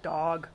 dog.